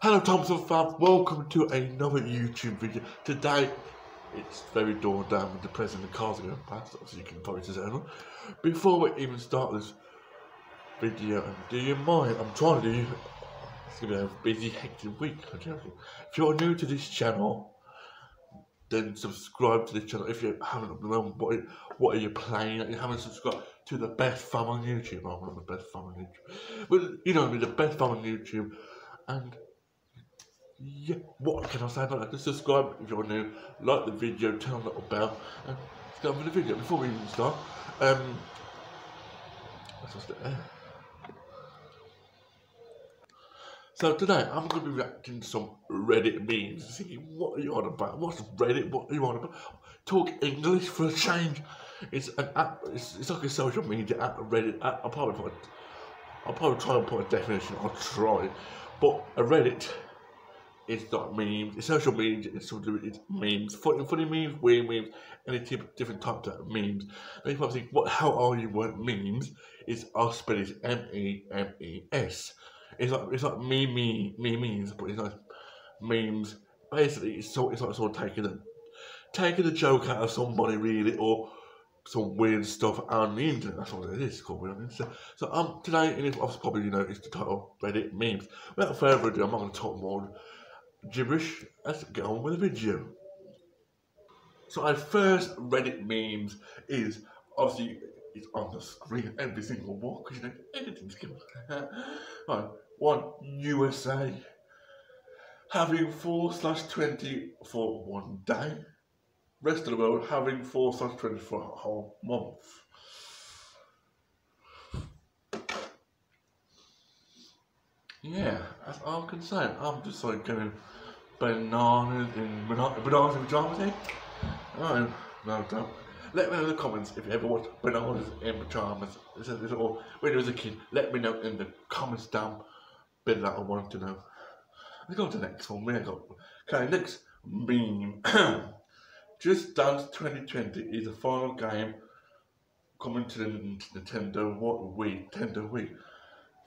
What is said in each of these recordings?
Hello Thompson fam, welcome to another YouTube video. Today, it's very dawn down with the president of cars going past, as you can probably tell. Before we even start this video, do you mind, I'm trying to do, it's going to be a busy, hectic week, I'm joking. If you're new to this channel, then subscribe to this channel. If you haven't, what, what are you playing? You haven't subscribed to the best fam on YouTube. I'm not the best fam on YouTube. But, you know, the best fam on YouTube. And yeah, what can I say about that? Just subscribe if you're new, like the video, turn on the little bell, and let's go with the video. Before we even start, um, let's just, uh, so today I'm going to be reacting to some Reddit memes. See what are you on about? What's Reddit? What are you on about? Talk English for a change. It's an app. It's, it's like a social media app. Reddit. App. I'll probably put. I'll probably try and put a definition. I'll try, but a Reddit it's not memes, it's social media, it's it's memes, funny, funny memes, weird memes, any type, different types of memes. You probably think, what, how are you with memes? It's I'll spell it M E M E S. It's like it's like me me me memes, but it's like memes. Basically, it's so it's like sort of taking a taking a joke out of somebody really, or some weird stuff on the internet. That's what it is called internet. So um today, and it's probably you know it's the title Reddit memes. Without further ado, I'm not going to talk more gibberish. Let's get on with the video. So our first Reddit memes is obviously it's on the screen every single one because you know editing skills. right, one USA having four slash twenty for one day. Rest of the world having four slash twenty for a whole month. Yeah, that's all I can say. I'm just like going bananas in bananas in pajamas. Oh, no, don't. Let me know in the comments if you ever watched bananas in pajamas. This is, or when you was a kid. Let me know in the comments down below I want to know. Let's go to the next one. We got okay. Next meme. Just Dance 2020 is the final game coming to the Nintendo what Wii, Nintendo Wii.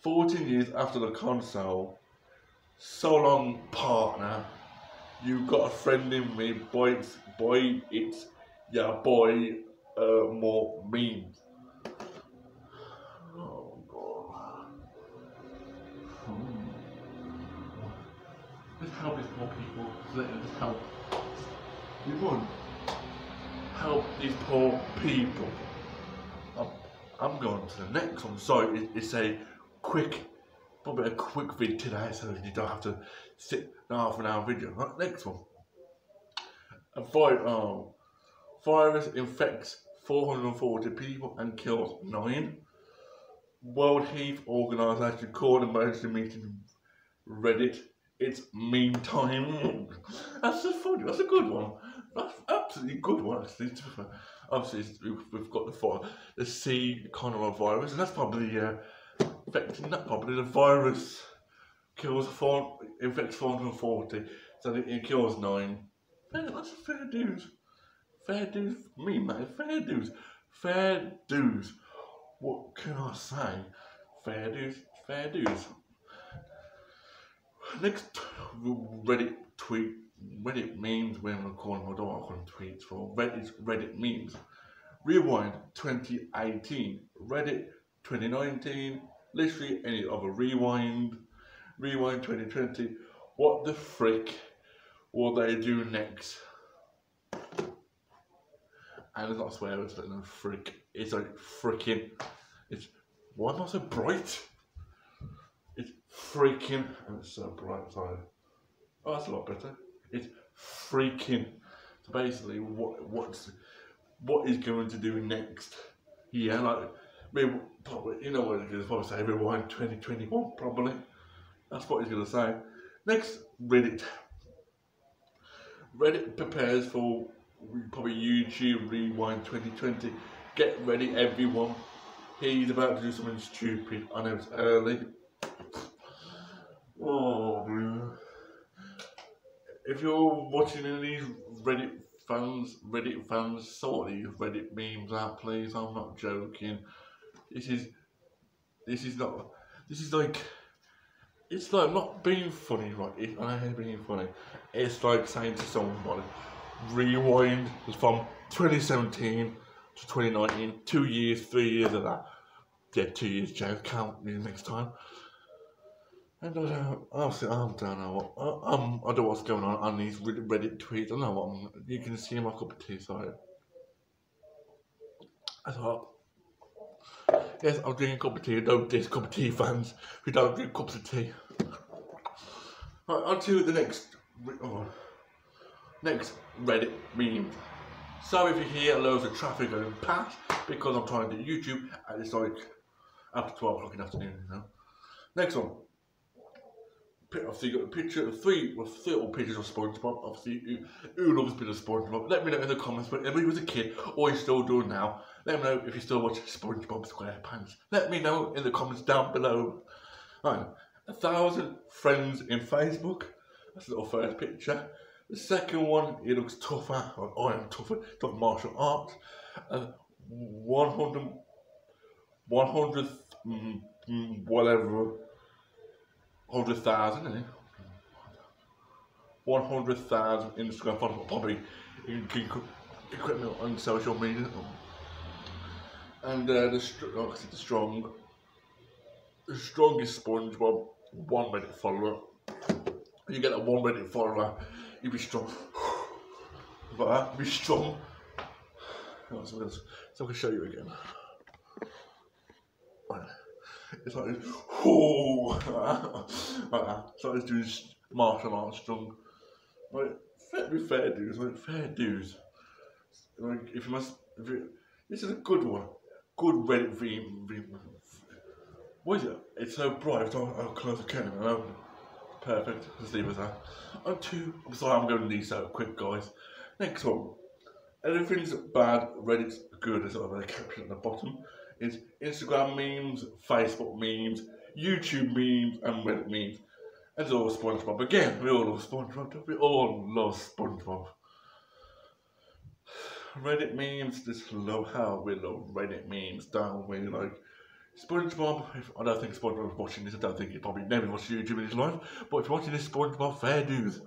14 years after the console, so long partner, you got a friend in me, boy, it's, boy, it's, yeah, boy, uh, more memes. Oh, God. Hmm. Let's help these poor people. Let's help. We want help these poor people. I'm, I'm going to the next one. Sorry, it, it's a quick, probably a quick vid today so you don't have to sit half an hour video. Right, next one. A virus, oh, virus infects 440 people and kills nine. World Health Organization called emergency meeting Reddit. It's meme time. That's a funny. That's a good one. That's absolutely good one. Actually, obviously we've got the the C coronavirus, and that's probably uh, infecting that probably the virus. Kills four infects 440 so it kills nine. Fair, that's fair dues. Fair dues me mate fair dues. Fair dues. What can I say? Fair dues fair dues. Next Reddit tweet Reddit memes when I'm calling? My dog I call tweets for? Reddit Reddit memes. Rewind 2018 Reddit 2019 literally any other rewind, rewind 2020. What the frick will they do next? And it's not swear, it's like no frick. It's like freaking. It's why am I so bright? It's freaking and it's so bright. Sorry. Oh, that's a lot better. It's freaking. So basically, what what's what is going to do next? Yeah, like mean, probably, you know what is, probably say rewind 2021, probably. That's what he's going to say. Next, Reddit. Reddit prepares for probably YouTube Rewind 2020. Get ready, everyone. He's about to do something stupid. I know it's early. Oh, man. If you're watching any these Reddit fans, Reddit fans, sort these Reddit memes out, please. I'm not joking. This is this is not this is like it's like not being funny, right? It, I hate being funny. It's like saying to someone, rewind from 2017 to 2019, two years, three years of that. Yeah, two years, Joe. Count me next time. And I don't, honestly, I don't know what, I, um, I don't know what's going on on these Reddit tweets. I don't know what I'm, you can see my cup of tea, sorry. I thought, yes, I'm drinking a cup of tea. Don't diss cup of tea fans who don't drink cups of tea. Right, on to the next, oh, next Reddit meme. Sorry if you hear loads of traffic going past because I'm trying to do YouTube and it's like after 12 o'clock in the afternoon, you know. Next one. Obviously, you got a picture of three, well, three little pictures of SpongeBob. Obviously, who, who loves a bit of SpongeBob? Let me know in the comments. But if you was a kid or you still doing now, let me know if you still watch SpongeBob SquarePants. Let me know in the comments down below. Right, a thousand friends in Facebook. That's the little first picture. The second one, it looks tougher, I am tougher, done martial arts. Uh, 100, 100, mm, mm, whatever, 100,000, eh? 100,000 Instagram followers, probably equipment on social media. And uh, the, oh, the strong, the strongest SpongeBob one Reddit follower. You get a one Reddit follower you be strong. Like that, be strong. Oh, so, so I can show you again. Right. It's like this, whoo, like that. So I was doing martial arts strong. Like, fair, be fair dues, like fair dues. Like, if you must, if you, this is a good one. Good Reddit V, v, what is it? It's so bright, I'll, I'll oh, close the curtain and open. Perfect. Let's leave it that. On two. I'm sorry, I'm going to these out quick, guys. Next one. Everything's bad, Reddit's good, is what they caption at the bottom. Is Instagram memes, Facebook memes, YouTube memes, and Reddit memes. It's all SpongeBob. Again, we all love SpongeBob. We all love SpongeBob. Reddit memes, just love how we love Reddit memes, don't we? Like, SpongeBob, if, I don't think SpongeBob is watching this, I don't think he probably never watched YouTube in his life, but if you're watching this SpongeBob, fair dues.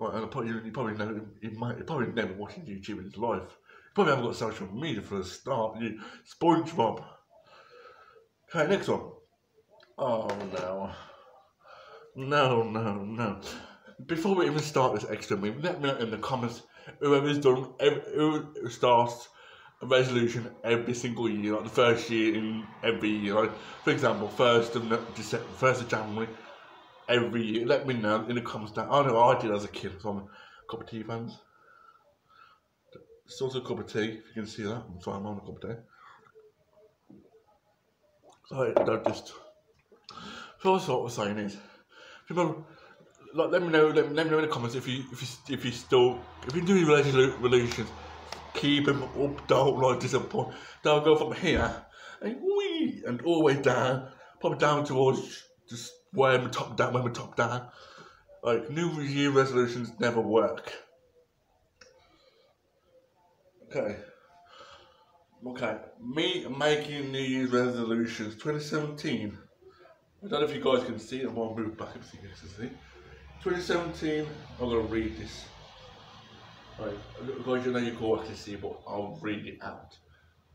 Right, and probably, you probably know, he might, he probably never watching YouTube in his life. Probably haven't got social media for a start. You, SpongeBob. Okay, next one. Oh no. No, no, no. Before we even start this extra meme, let me know in the comments whoever's done, who starts a resolution every single year, like the first year in every year. Like, for example, first of December, first of January, every year. Let me know in the comments down. I know I did as a kid. So I'm a cup of tea fans. It's also a cup of tea, if you can see that. I'm sorry, I'm on a cup of tea. So don't just. So what I was saying is, remember, like, let me know. Let me, let me know in the comments if you if you if you still if you're doing resolutions keep them up, don't like disappoint. Don't go from here and wee and all the way down, probably down towards just where we top down, where we top down. Like New Year resolutions never work. Okay. Okay, me making New Year's resolutions 2017. I don't know if you guys can see it. I'm gonna move back up so you guys can see. 2017. I'm gonna read this. Right, guys, you know you can actually see, but I'll read it out.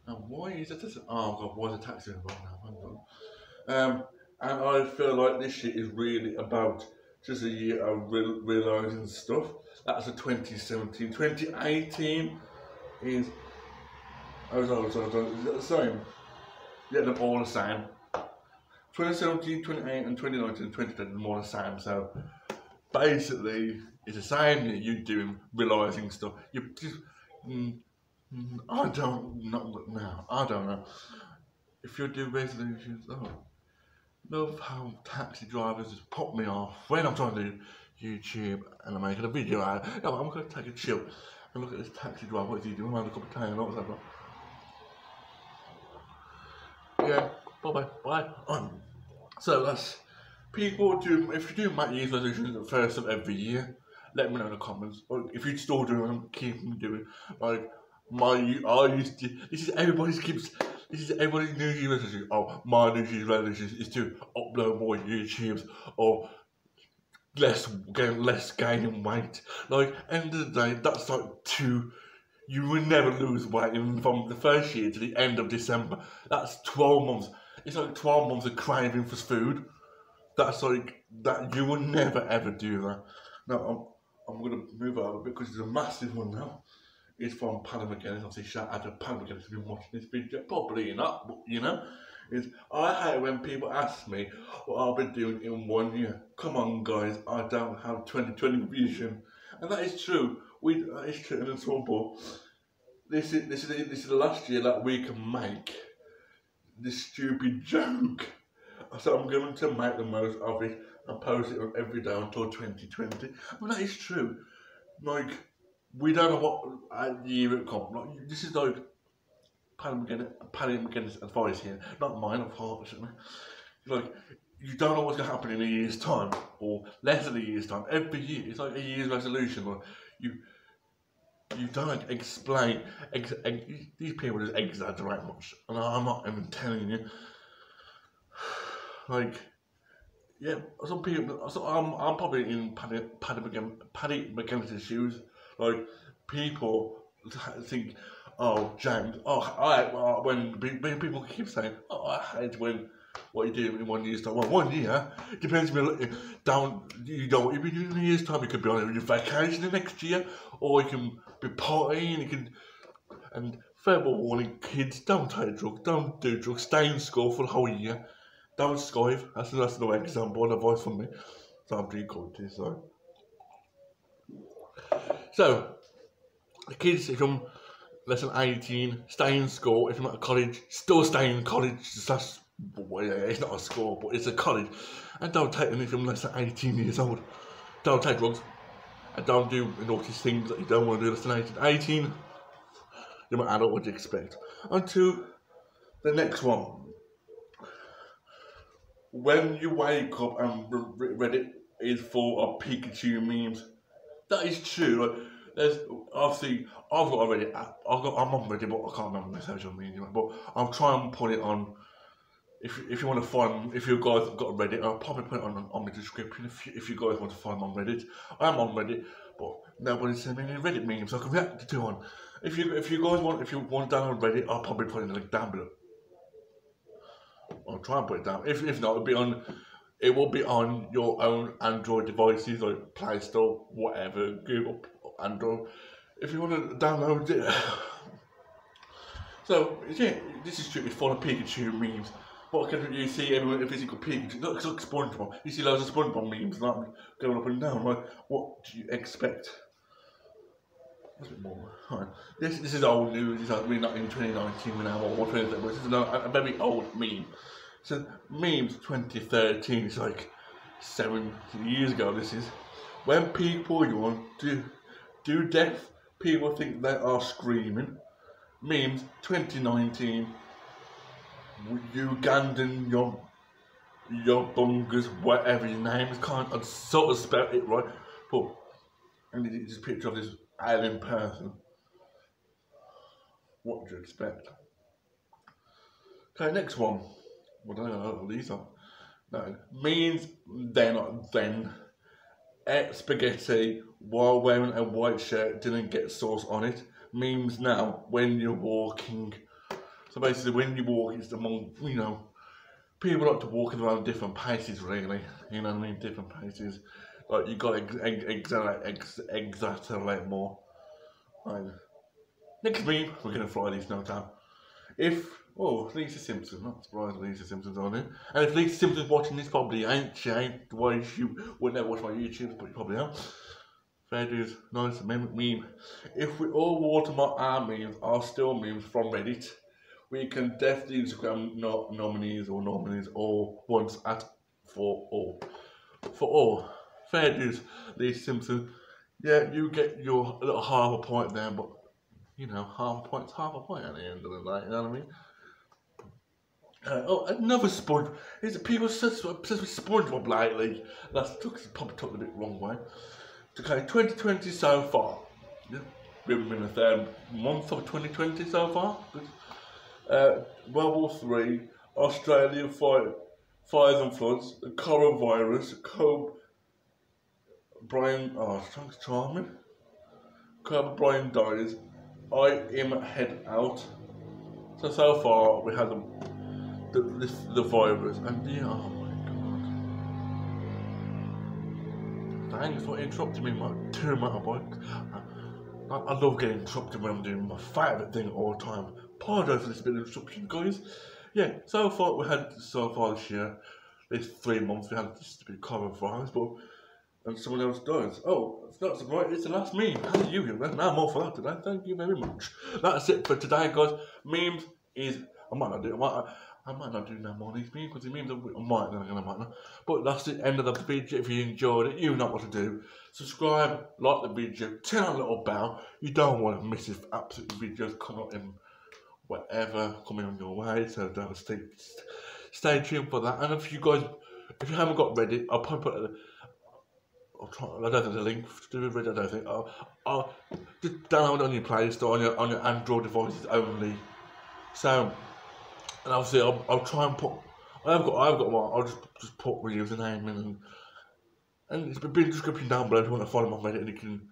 And why is it? Oh god, why is the taxi involved now? Um, and I feel like this shit is really about just a year of real, realising stuff. That's a 2017. 2018 is. I was always the same. Yeah, they're all the same. 2017, 2018, and 2019 and 2020 are more the same. So basically, it's the same that you doing realising stuff. You just, mm, mm, I don't know now. I don't know. If you do resolutions, oh, love how taxi drivers just pop me off when I'm trying to do YouTube and I'm making a video out. No, I'm going to take a chill and look at this taxi driver. What is he doing? I'm a cup of tea all that. Yeah, bye bye, bye. Um, so that's people do. If you do make these resolutions at the first of every year, let me know in the comments. Or if you're still doing them, keep them doing. Like my, I used to. This is everybody keeps this is everybody's New Year's resolution. Oh, my New Year's resolution is to upload more YouTubes or less gain less gaining weight. Like end of the day, that's like two. You will never lose weight in, from the first year to the end of December. That's twelve months. It's like twelve months of craving for food. That's like that. You will never ever do that. Now I'm I'm gonna move over because it's a massive one now. It's from Paddy McGuinness. Obviously, shout out to Paddy McGuinness. Been watching this video, probably not, but you know is I hate when people ask me what I've been doing in one year. Come on, guys, I don't have 2020 vision, and that is true. We that is true in but this is this is this is the last year that we can make this stupid joke. So I'm going to make the most of it and post it on every day until 2020. And that is true. Like we don't know what year it comes. Like this is like Paddy McGuinness advice here, not mine, unfortunately. Like, you don't know what's going to happen in a year's time, or less than a year's time. Every year, it's like a year's resolution. Or you, you don't explain. Ex, ex, these people just exaggerate much, and I'm not even telling you. Like, yeah, some people. So I'm, I'm probably in Paddy, Paddy, Paddy McGuinness's shoes. Like, people think oh, James, oh, I, well, when, when people keep saying, oh, I hate when what you do in one year's time. Well, one year depends on down. You know what be doing in a year's time. You could be on your vacation the next year, or you can be partying. You can, and further warning, kids, don't take drugs. Don't do drugs. Stay in school for the whole year. Don't skive. That's that's another example and advice from me. So I'm doing good so. So, the kids, if I'm less than 18, stay in school. If you're not at college, still stay in college. That's, it's not a school, but it's a college. And don't take anything less than 18 years old. Don't take drugs. And don't do naughty things that you don't want to do less than 18. 18, you're an adult, what do you expect? On to the next one. When you wake up and Reddit is full of Pikachu memes, that is true. Like, there's obviously I've got already. I've got I'm on Reddit, but I can't remember my social media. But I'll try and put it on. If, if you want to find if you guys got Reddit, I'll probably put it on on the description. If you, if you guys want to find me on Reddit, I'm on Reddit, but nobody's sending me any Reddit memes, I can react to one. If you if you guys want if you want to download Reddit, I'll probably put it in the link down below. I'll try and put it down. If if not, it'll be on it will be on your own Android devices like Play Store, whatever, Google Android, if you want to download it. so, yeah, this is strictly full of Pikachu memes. What can you see everyone a physical Pikachu? Looks like SpongeBob. You see loads of SpongeBob memes like going up and down. Like, what do you expect? a bit more. Right. This this is old news. It's like we're not in 2019. We're now or 2013. This is a, very old meme. So memes 2013. It's like seven years ago. This is when people you want to do deaf people think they are screaming? Memes 2019. Ugandan your your bungas, whatever your name is, can't I sort of spell it right, but and it's a picture of this alien person. What do you expect? Okay, next one. What do I know what these are? No, means they're not then ate spaghetti while wearing a white shirt, didn't get sauce on it. Memes now when you're walking. So basically, when you walk, it's among, you know, people like to walk around different paces, really. You know what I mean? Different paces. Like, you got to ex- ex- exaggerate more. Right. Next meme, we're going to fly these no time. If Oh, Lisa Simpson. Not surprised Lisa Simpson's on it. And if Lisa Simpson's watching this, probably ain't. She ain't. The way she would never watch my YouTube, but you probably are. Fair dues. Nice meme. If we all watermark our memes our still memes from Reddit, we can definitely Instagram no- nominees or nominees all once at for all. For all. Fair dues, Lisa Simpson. Yeah, you get your little half a point there, but you know, half a point's half a point at the end of the night, you know what I mean? Uh, oh, another sponge. Is people obsessed with SpongeBob lately? That's took, probably took a bit wrong way. Okay, 2020 so far. Yeah, we've been a third month of 2020 so far. Good. uh, World War Three, Australian fire, fires and floods, the coronavirus, Kobe Bryant, oh, thanks, charming. Kobe Bryant dies. I am head out. So so far we had the the, the virus and yeah, Thanks for interrupting me, my two motorbike. I, I love getting interrupted when I'm doing my favourite thing all the time. Apologise for this bit of interruption, guys. Yeah, so far we had so far this year, this three months we had this stupid coronavirus, but and someone else does. Oh, it's not right, it's the last meme. Hallelujah. Now I'm all for that today. Thank you very much. That's it for today, guys. Memes is I might not do I might I might not do no more these because the means I might not, I might not. But that's the end of the video. If you enjoyed it, you know what to do. Subscribe, like the video, turn on a little bell. You don't want to miss if absolute videos come out in whatever coming on your way. So don't stay stay tuned for that. And if you guys if you haven't got Reddit, I'll probably put a I'll try, I don't think the link to Reddit, I don't think. I'll, I'll just download it on your Play Store on your on your Android devices only. So and obviously I'll, I'll try and put I've got I've got one. I'll just just put my username in and it's been in the description down below if you want to follow my Reddit and you can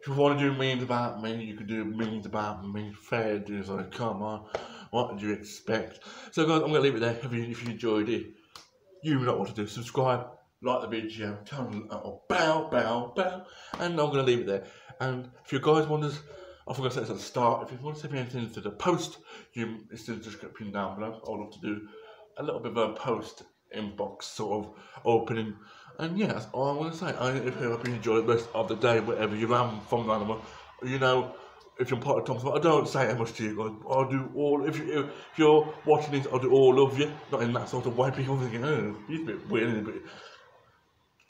if you want to do memes about me, you can do memes about me. Fair dues, like come on, what did you expect? So guys, I'm gonna leave it there. If you if you enjoyed it, you know what to do. Subscribe, like the video, turn on bow bow, bell, and I'm gonna leave it there. And if you guys want to I forgot to say this at the start. If you want to send me anything to the post, you it's in the description down below. I'd love to do a little bit of a post inbox sort of opening. And yeah, that's all I want to say. I hope you enjoy the rest of the day, wherever you am from the animal. You know, if you're part of Tom's, I don't say how much to you guys. I'll do all. If, you, if you're watching this, I'll do all of you. Not in that sort of way. People thinking, oh, he's a bit weird, a bit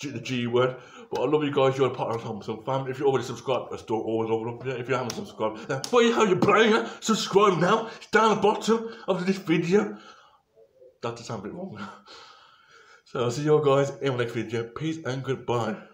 the G word. But I love you guys. You're a part of Thompson fam. If you're already subscribed, I still always over up. If you haven't subscribed, then how you playing? Subscribe now. It's down the bottom of this video. That sound a bit wrong. so I'll see you guys in my next video. Peace and goodbye.